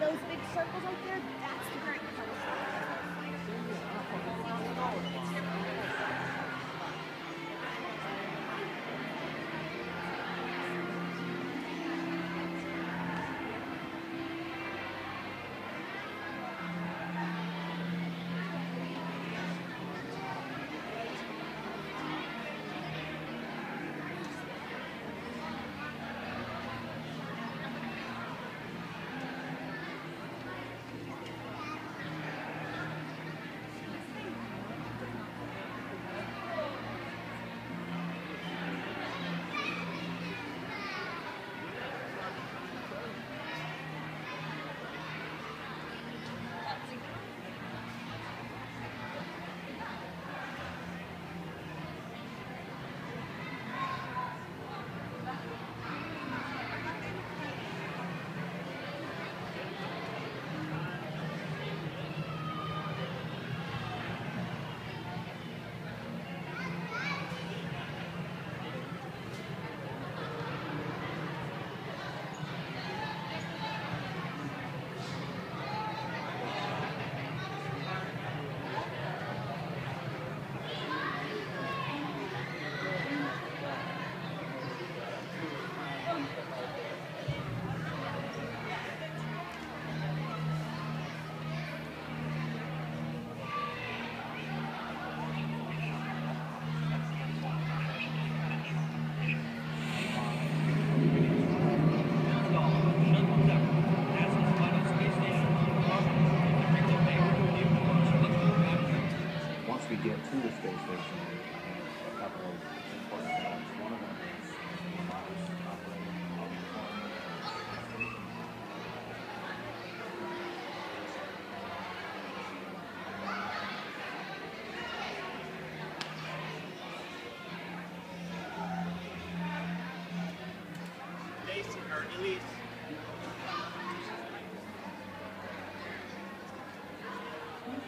those big circles right there, that's the great. Elise. Thank